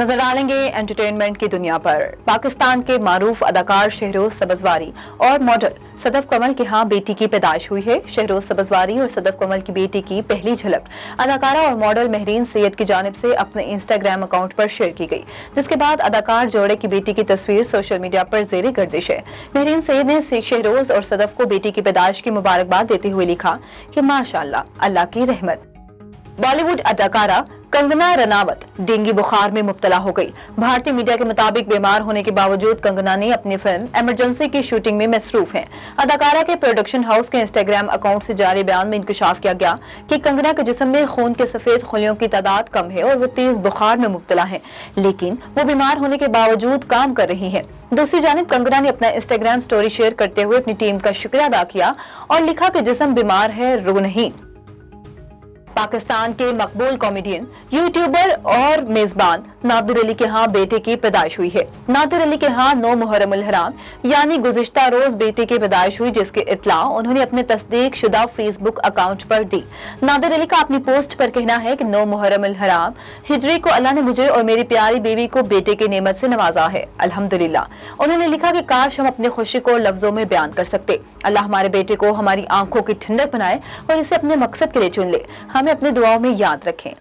नज़र डालेंगे एंटरटेनमेंट की दुनिया पर। पाकिस्तान के मारूफ अदाकार शहरोज सबजवारी और मॉडल सदफ कमल के यहाँ बेटी की पैदाइश हुई है। शहरोज सबजवारी और सदफ कमल की बेटी की पहली झलक। अदाकारा और मॉडल महरीन सैयद की जानब से अपने इंस्टाग्राम अकाउंट पर शेयर की गई, जिसके बाद अदाकार जोड़े की बेटी की तस्वीर सोशल मीडिया पर जेर गर्दिश है। महरीन सैयद ने शहरोज और सदफ को बेटी की पैदाइश की मुबारकबाद देते हुए लिखा कि माशा अल्लाह की रहमत। बॉलीवुड अदाकारा कंगना रनावत डेंगू बुखार में मुब्तला हो गई। भारतीय मीडिया के मुताबिक बीमार होने के बावजूद कंगना ने अपनी फ़िल्म इमरजेंसी की शूटिंग में मसरूफ हैं। अदाकारा के प्रोडक्शन हाउस के इंस्टाग्राम अकाउंट से जारी बयान में इंकशाफ किया गया कि कंगना के जिसम में खून के सफ़ेद खुलियों की तादाद कम है और वो तेज बुखार में मुब्तला है। लेकिन वो बीमार होने के बावजूद काम कर रही है। दूसरी जानब कंगना ने अपना इंस्टाग्राम स्टोरी शेयर करते हुए अपनी टीम का शुक्रिया अदा किया और लिखा की जिसम बीमार है, रो नहीं। पाकिस्तान के मकबूल कॉमेडियन, यूट्यूबर और मेजबान नादिर अली के यहाँ बेटे की पैदाइश हुई है। नादिर अली के यहाँ नौ मुहरम हराम, यानी गुजश्ता रोज बेटे की पैदाइश हुई, जिसके इतला उन्होंने अपने तस्दीक शुदा फेसबुक अकाउंट पर दी। नादिर अली का अपनी पोस्ट पर कहना है कि नौ मुहरम हराम, हिजरी को अल्लाह ने मुझे और मेरी प्यारी बेबी को बेटे की नेमत से नवाजा है। अल्हम्दुलिल्लाह। उन्होंने लिखा कि काश हम अपनी खुशी को लफ्जों में बयान कर सकते। अल्लाह हमारे बेटे को हमारी आँखों की ठंडक बनाए और इसे अपने मकसद के लिए चुन ले। अपने दुआओं में याद रखें।